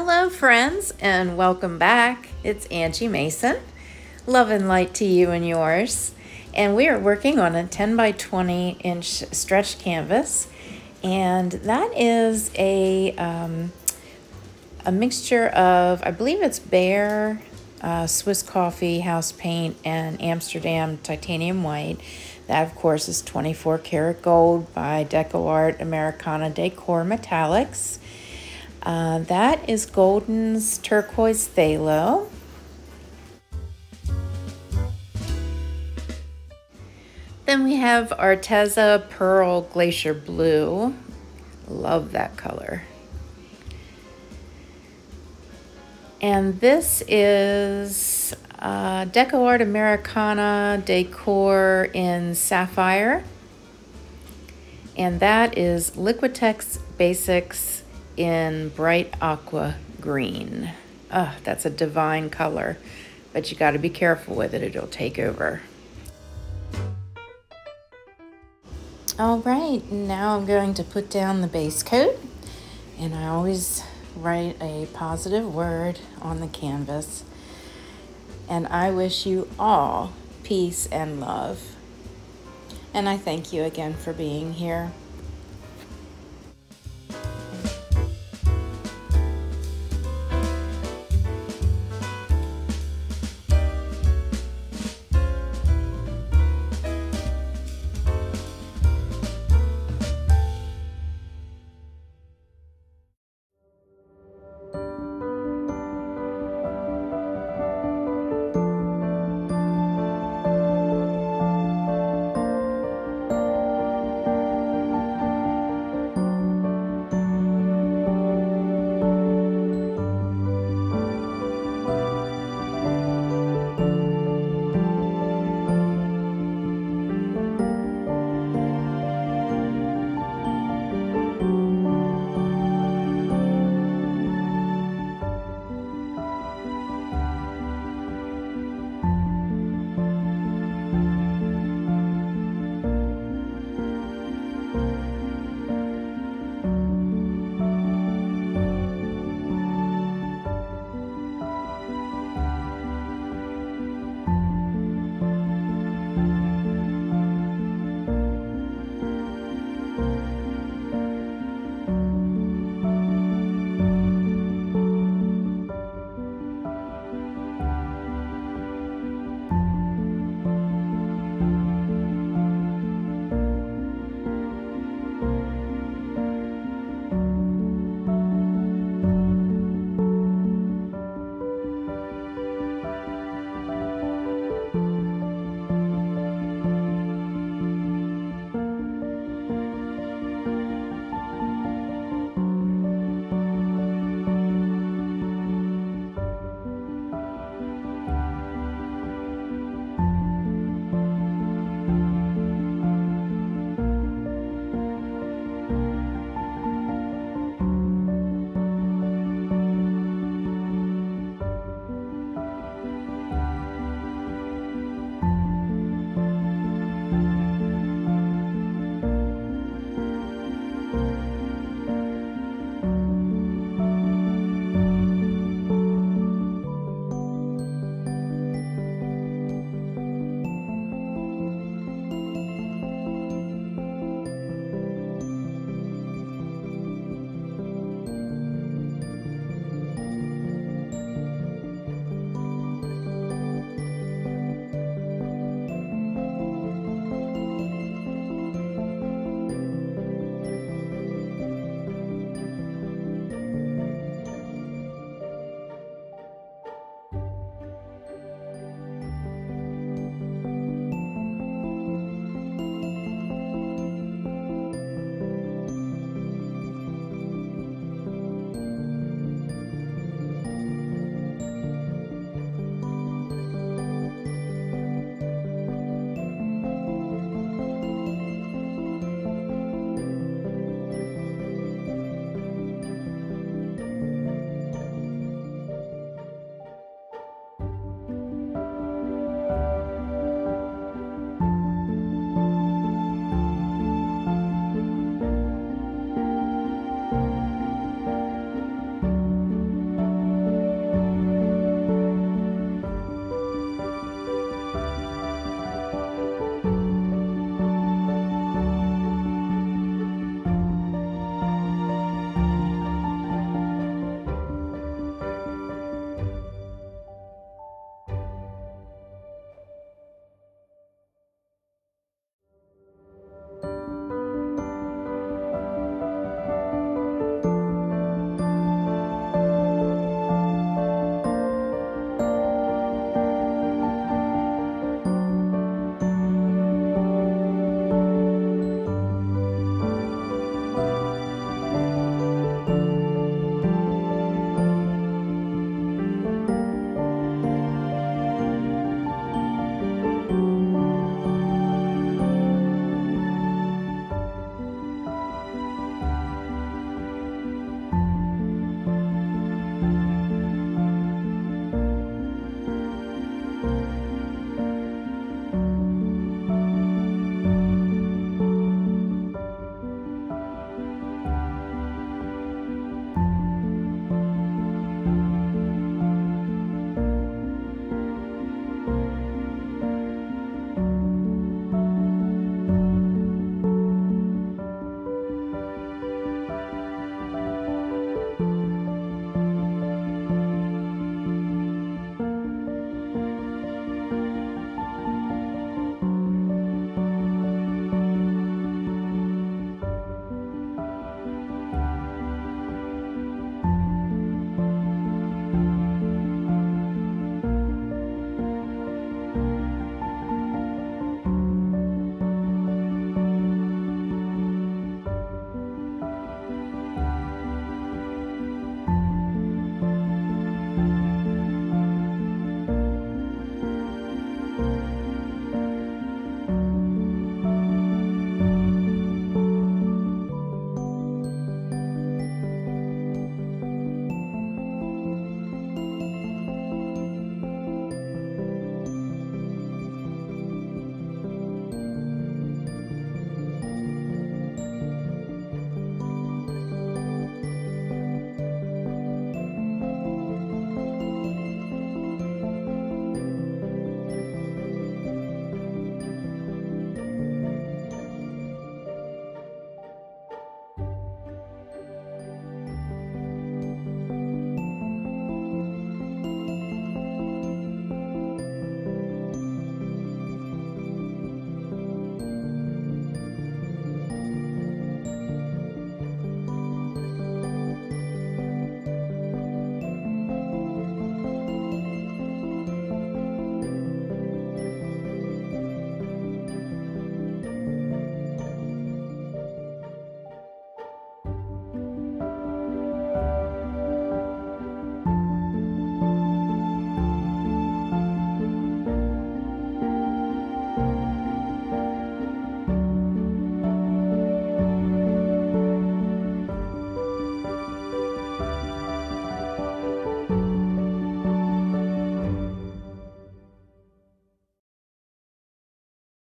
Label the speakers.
Speaker 1: Hello, friends, and welcome back. It's Angie Mason. Love and light to you and yours. And we are working on a 10 by 20 inch stretch canvas, and that is a um, a mixture of I believe it's Behr, uh, Swiss Coffee, House Paint, and Amsterdam Titanium White. That, of course, is 24 karat gold by DecoArt Americana Decor Metallics. Uh, that is Golden's Turquoise Phthalo. Then we have Arteza Pearl Glacier Blue. Love that color. And this is uh, DecoArt Americana Decor in Sapphire. And that is Liquitex Basics in bright aqua green. Oh, that's a divine color, but you got to be careful with it. It'll take over. All right, now I'm going to put down the base coat. And I always write a positive word on the canvas. And I wish you all peace and love. And I thank you again for being here.